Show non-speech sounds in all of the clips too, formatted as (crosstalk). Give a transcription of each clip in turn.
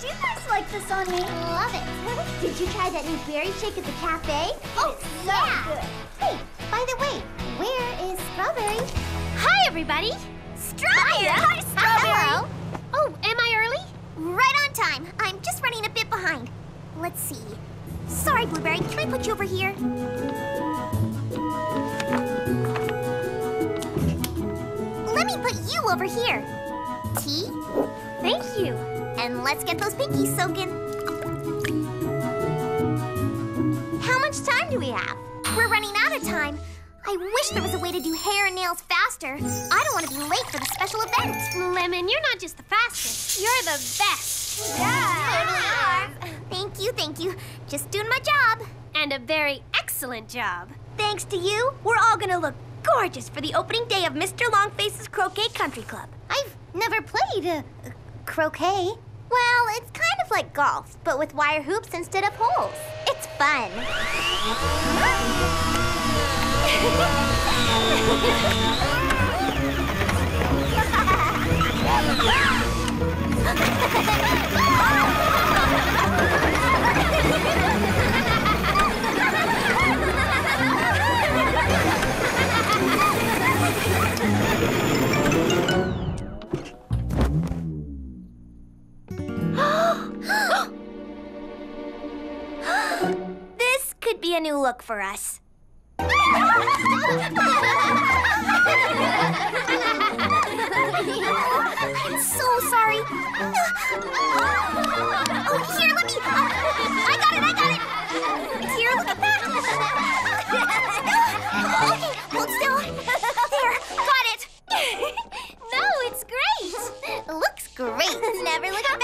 Do you guys like this on me? Love it. (laughs) Did you try that new berry shake at the cafe? Oh, yeah. good. Hey, by the way, where is Strawberry? Hi, everybody. Strawberry! Hi, Strawberry. Hello. Oh, am I early? Right on time. I'm just running a bit behind. Let's see. Sorry, Blueberry. Can I put you over here? Let me put you over here. Tea? Thank you. And let's get those pinkies soaking. How much time do we have? We're running out of time. I wish there was a way to do hair and nails faster. I don't want to be late for the special event. Lemon, you're not just the fastest. You're the best. Yeah. Thank you, thank you. Just doing my job. And a very excellent job. Thanks to you, we're all gonna look gorgeous for the opening day of Mr. Longface's Croquet Country Club. I've never played uh, croquet. Well, it's kind of like golf, but with wire hoops instead of holes. It's fun. (laughs) look for us. I'm so sorry. Oh, here, let me. Uh, I got it, I got it. Here, look at that. okay, hold still. There, got it. (laughs) No, it's great. Looks great. Never looked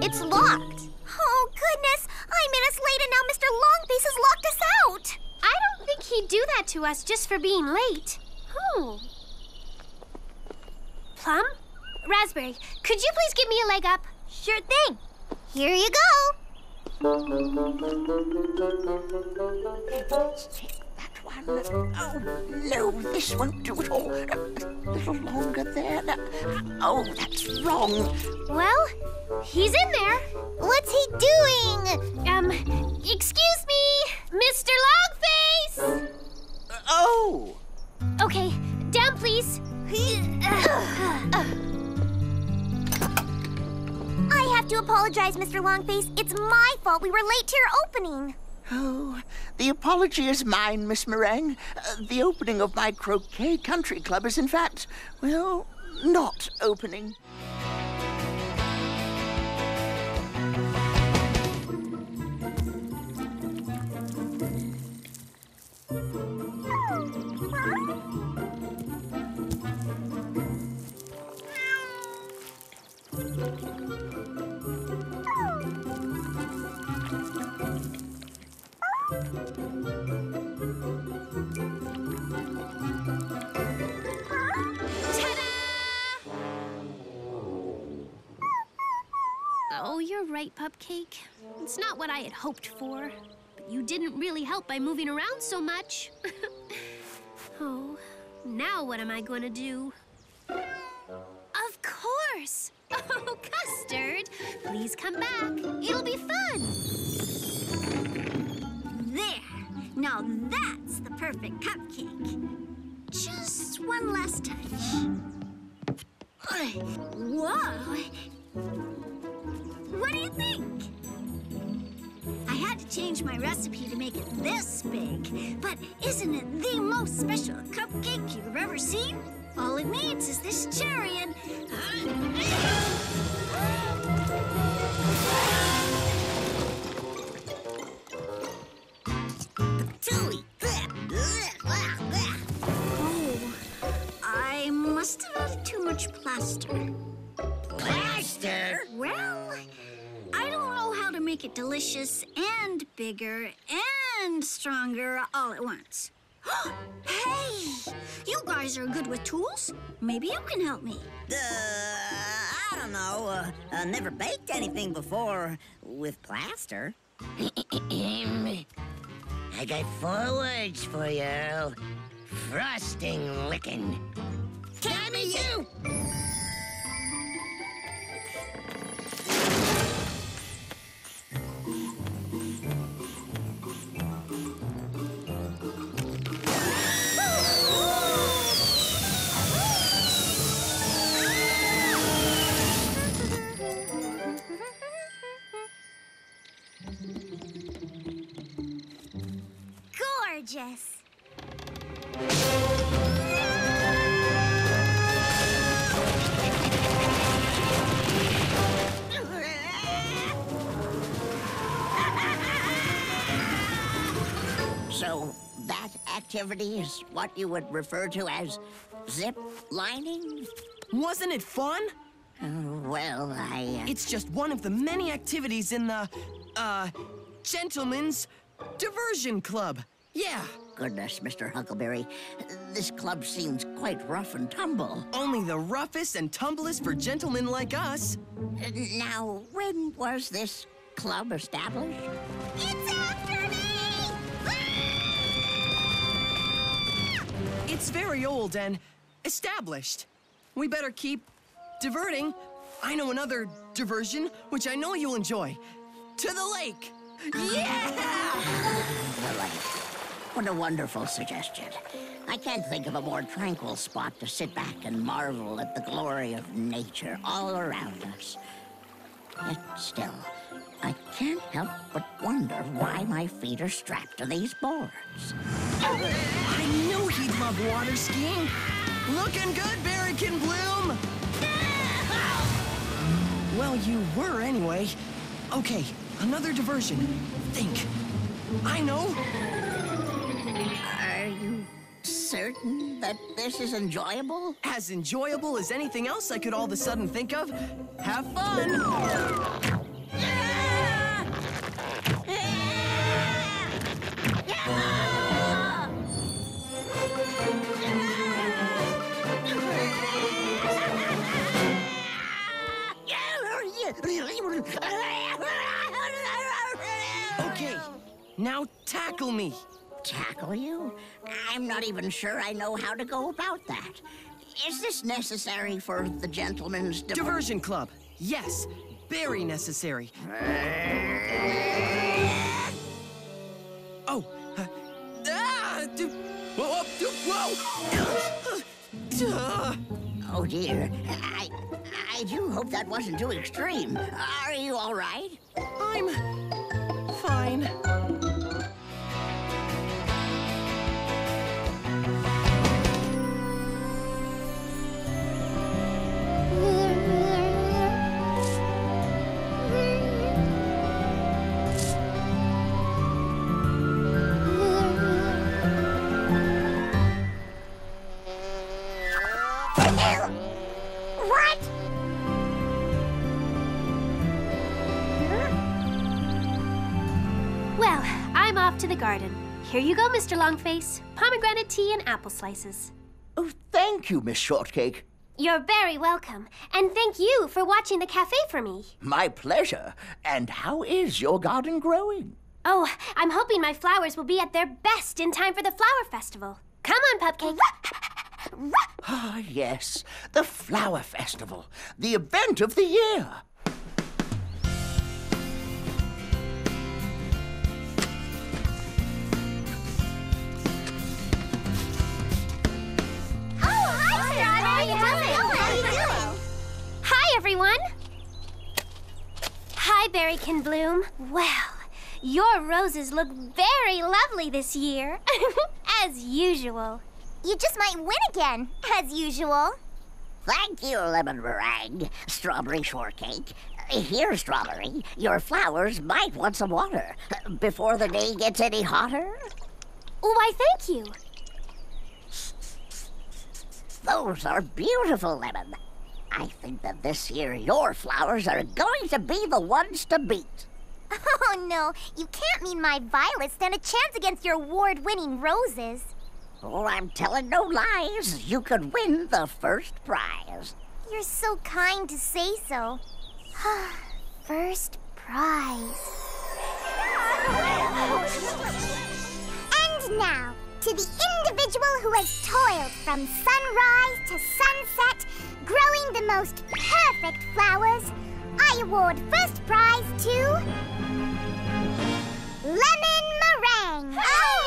It's locked. Oh, goodness. I'm in minutes late and now Mr. Longface has locked us out. I don't think he'd do that to us just for being late. Oh. Plum? Raspberry, could you please give me a leg up? Sure thing. Here you go. That one. Oh, no, this won't do at all. A little longer there. Oh, that's wrong. Well, he's in there. What's he doing? Um, excuse me, Mr. Longface! Oh! Okay, down please. I have to apologize, Mr. Longface. It's my fault we were late to your opening. Oh, the apology is mine, Miss Meringue. Uh, the opening of my Croquet Country Club is, in fact, well, not opening. Pupcake. It's not what I had hoped for. But you didn't really help by moving around so much. (laughs) oh, now what am I going to do? Of course! (laughs) Oh, Custard, please come back. It'll be fun. There. Now that's the perfect cupcake. Just one last touch. Whoa! Change my recipe to make it this big, but isn't it the most special cupcake you've ever seen? All it needs is this cherry and... Oh, I must have added too much plaster. Plaster? Well, make it delicious and bigger and stronger all at once. (gasps) hey, You guys are good with tools. Maybe you can help me. Uh, I don't know. Uh, uh, never baked anything before with plaster. (coughs) I got four words for you, Earl. Frosting licking. Time Tammy, you! Activity is what you would refer to as zip lining? Wasn't it fun? Oh, well, I. Uh... It's just one of the many activities in the, uh, Gentlemen's Diversion Club. Yeah. Goodness, Mr. Huckleberry. This club seems quite rough and tumble. Only the roughest and tumblest for gentlemen like us. Uh, now, when was this club established? It's very old and established. We better keep diverting. I know another diversion, which I know you'll enjoy. To the lake! Yeah! The lake. What a wonderful suggestion. I can't think of a more tranquil spot to sit back and marvel at the glory of nature all around us. Yet still, I can't help but wonder why my feet are strapped to these boards. I he'd love water skiing. Looking good, Berrykin Bloom! Well, you were anyway. Okay, another diversion. Think. I know. Are you certain that this is enjoyable? As enjoyable as anything else I could all of a sudden think of. Have fun! Tackle me. Tackle you? I'm not even sure I know how to go about that. Is this necessary for the gentleman's diver- Diversion club. Yes, very necessary. Oh. uh, ah, whoa, whoa, whoa. Oh dear. I I do hope that wasn't too extreme. Are you all right? I'm to the garden. Here you go, Mr. Longface. Pomegranate tea and apple slices. Oh, thank you, Miss Shortcake. You're very welcome. And thank you for watching the cafe for me. My pleasure. And how is your garden growing? Oh, I'm hoping my flowers will be at their best in time for the flower festival. Come on, Pupcake. Ah, yes, the Flower Festival, the event of the year. Hi, Berrykin Bloom. Well, your roses look very lovely this year, (laughs) as usual. You just might win again, as usual. Thank you, Lemon Meringue, Strawberry Shortcake. Here, Strawberry, your flowers might want some water before the day gets any hotter. Why, thank you. Those are beautiful, Lemon. I think that this year your flowers are going to be the ones to beat. (laughs) Oh, no. You can't mean my violets stand a chance against your award-winning roses. Oh, I'm telling no lies. You could win the first prize. You're so kind to say so. (sighs) First prize. And now, to the individual who has toiled from sunrise to sunset, growing the most perfect flowers, I award first prize to... Lemon Meringue! Oh!